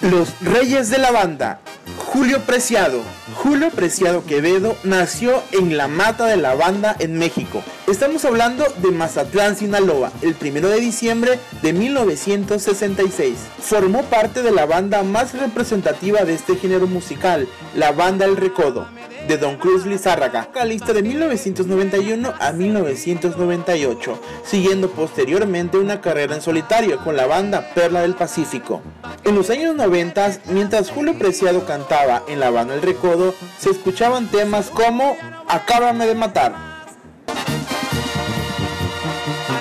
Los Reyes de la Banda. Julio Preciado. Julio Preciado Quevedo nació en la Mata de la Banda en México. Estamos hablando de Mazatlán, Sinaloa, el 1 de diciembre de 1966. Formó parte de la banda más representativa de este género musical, la Banda El Recodo de Don Cruz Lizárraga, vocalista de 1991 a 1998, siguiendo posteriormente una carrera en solitario con la banda Perla del Pacífico. En los años 90, mientras Julio Preciado cantaba en la banda El Recodo, se escuchaban temas como Acábame de matar.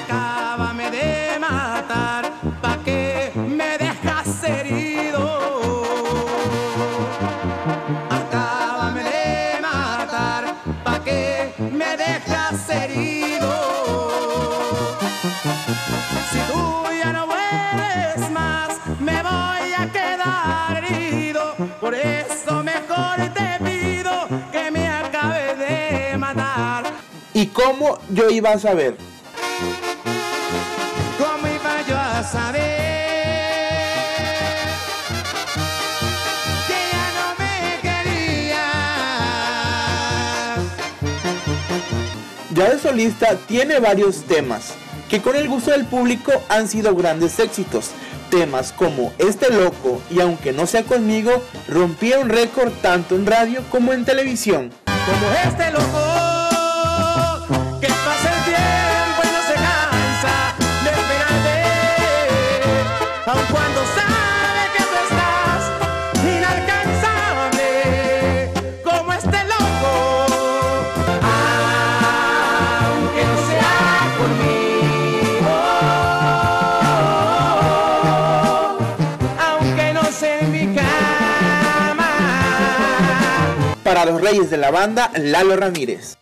Acábame de matar, pa' que me dejas herido. Acábame de matar, pa' que me dejas herido. Si tú ¿Y cómo yo iba a saber? ¿Cómo iba yo a saber? Ya de solista tiene varios temas que con el gusto del público han sido grandes éxitos. Temas como Este Loco y Aunque no sea conmigo rompieron récord tanto en radio como en televisión. Como este loco Para los reyes de la banda, Lalo Ramírez.